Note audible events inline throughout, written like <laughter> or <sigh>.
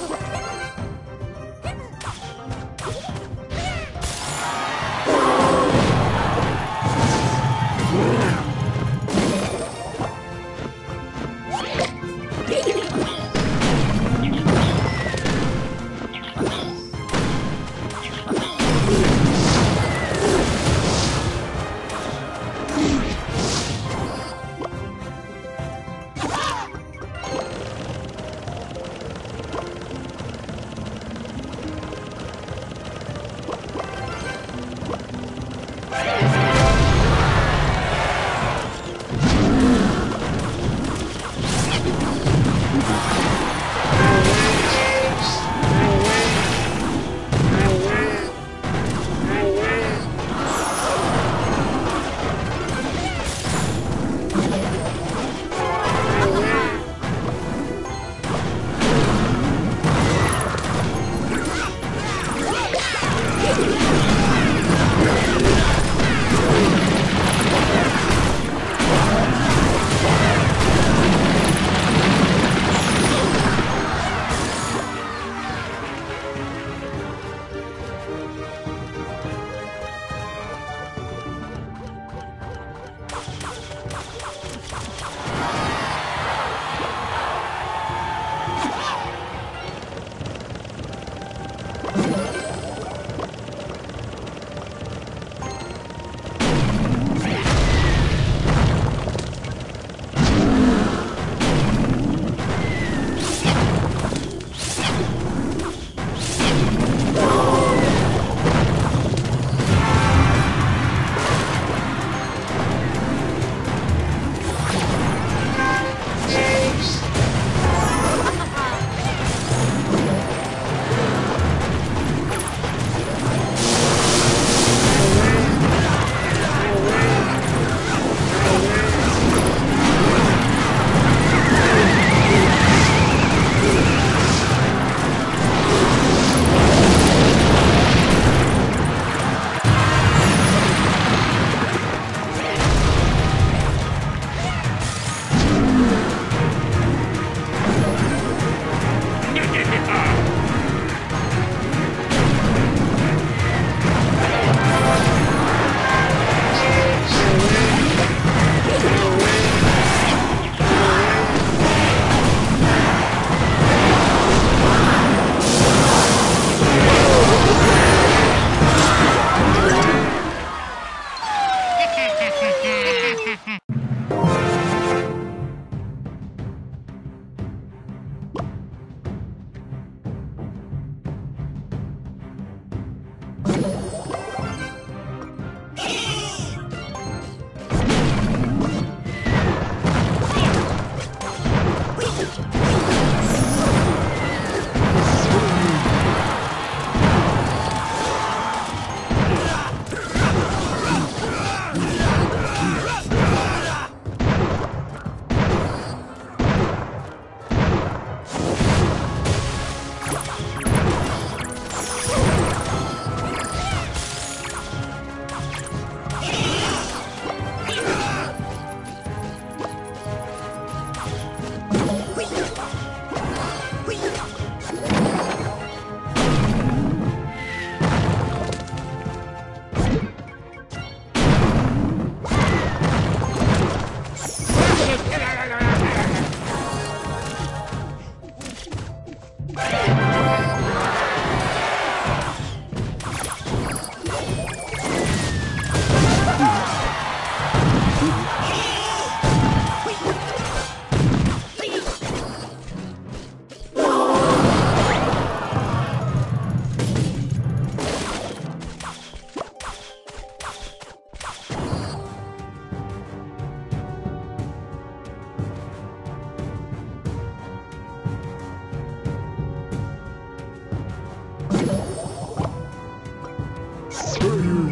Oh, <laughs> Turner.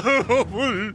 <laughs> 물.